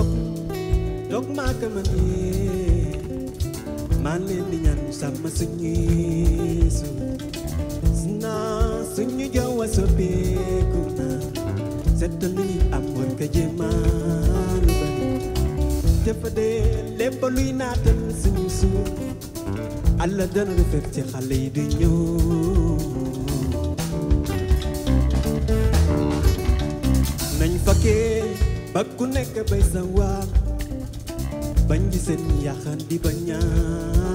dog dog maaka ma nii maa ñaan sàmm suñu su na suñu jaww a soppeeku na seetal li ñu ka jéemaalu bari dafa dee lépp luy naatal suñu suuf àlla dana rafet ci xale yi ba ku nekk bay waa waar bañ di seen yaxan di ba ñaar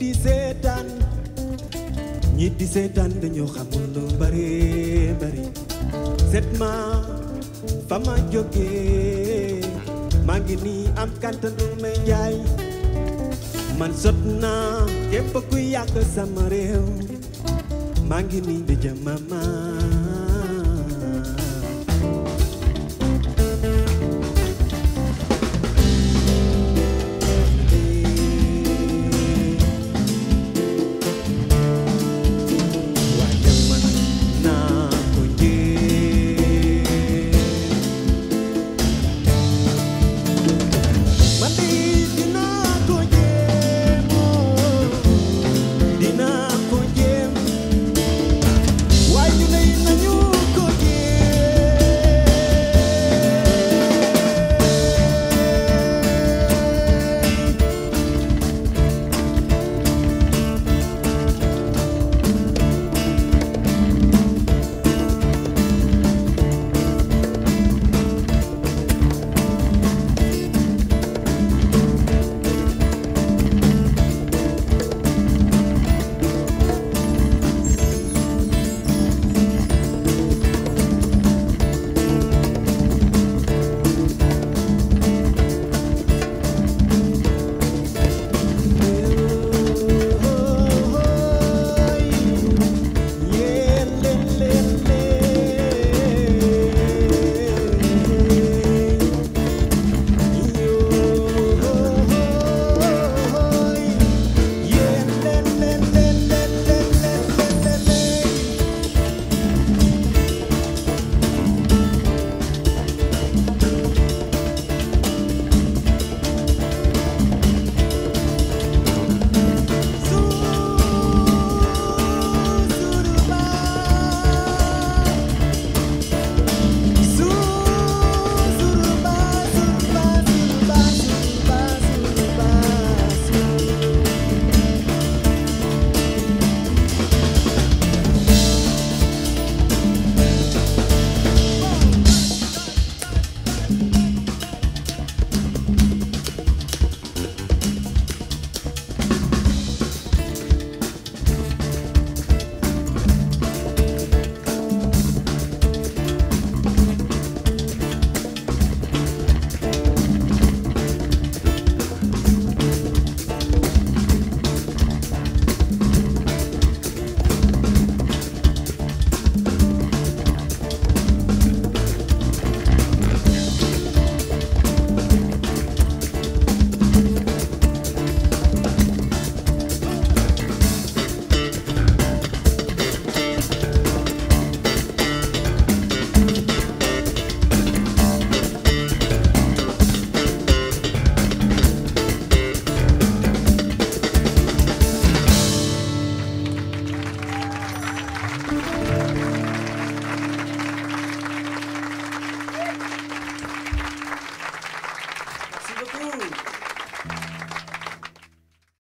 di seetaan ñi di seetaan dañu xamul lu bari bari ma fa ma jógee am kàntanul may jaay man sot naa képp ku yàgg sama réew maa ngi nii ma